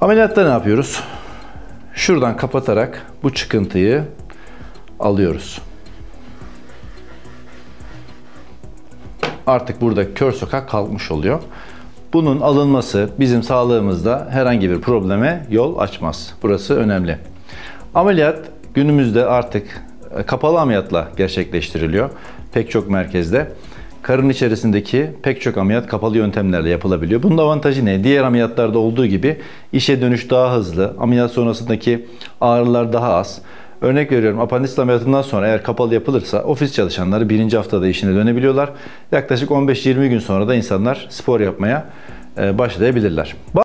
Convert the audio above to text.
Ameliyatta ne yapıyoruz? Şuradan kapatarak bu çıkıntıyı alıyoruz. Artık burada kör sokak kalkmış oluyor. Bunun alınması bizim sağlığımızda herhangi bir probleme yol açmaz. Burası önemli. Ameliyat günümüzde artık e, kapalı ameliyatla gerçekleştiriliyor. Pek çok merkezde. Karın içerisindeki pek çok ameliyat kapalı yöntemlerle yapılabiliyor. Bunun avantajı ne? Diğer ameliyatlarda olduğu gibi işe dönüş daha hızlı, ameliyat sonrasındaki ağrılar daha az. Örnek veriyorum apandis ameliyatından sonra eğer kapalı yapılırsa ofis çalışanları birinci haftada işine dönebiliyorlar. Yaklaşık 15-20 gün sonra da insanlar spor yapmaya e, başlayabilirler.